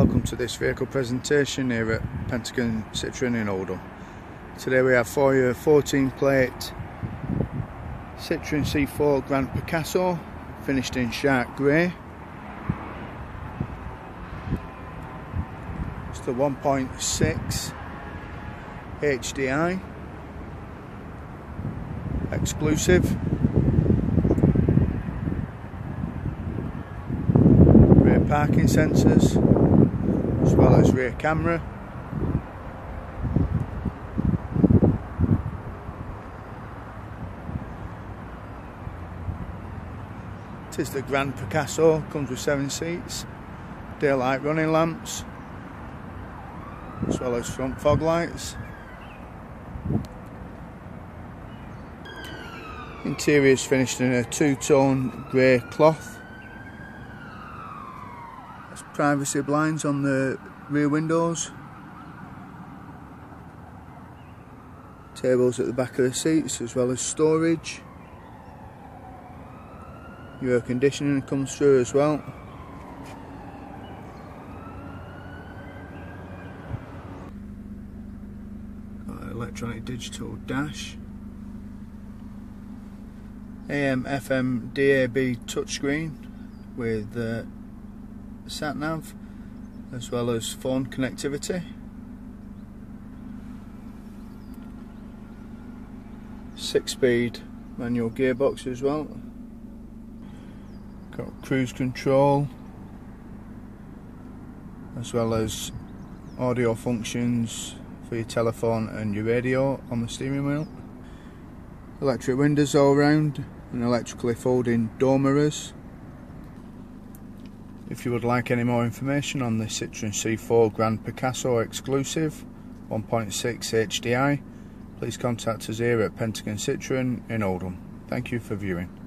Welcome to this vehicle presentation here at Pentagon Citroen in Oldham. Today we have for you a 14 plate Citroen C4 Grand Picasso finished in shark grey. It's the 1.6 HDI exclusive parking sensors as well as rear camera it is the Grand Picasso comes with seven seats daylight running lamps as well as front fog lights Interior is finished in a two-tone grey cloth. Privacy blinds on the rear windows. Tables at the back of the seats as well as storage. Your air conditioning comes through as well. Electronic digital dash. AM, FM, DAB touchscreen with uh, sat nav as well as phone connectivity. Six speed manual gearbox as well. Got cruise control as well as audio functions for your telephone and your radio on the steering wheel. Electric windows all round and electrically folding door mirrors. If you would like any more information on the Citroen C4 Grand Picasso exclusive 1.6 HDI, please contact us here at Pentagon Citroen in Oldham. Thank you for viewing.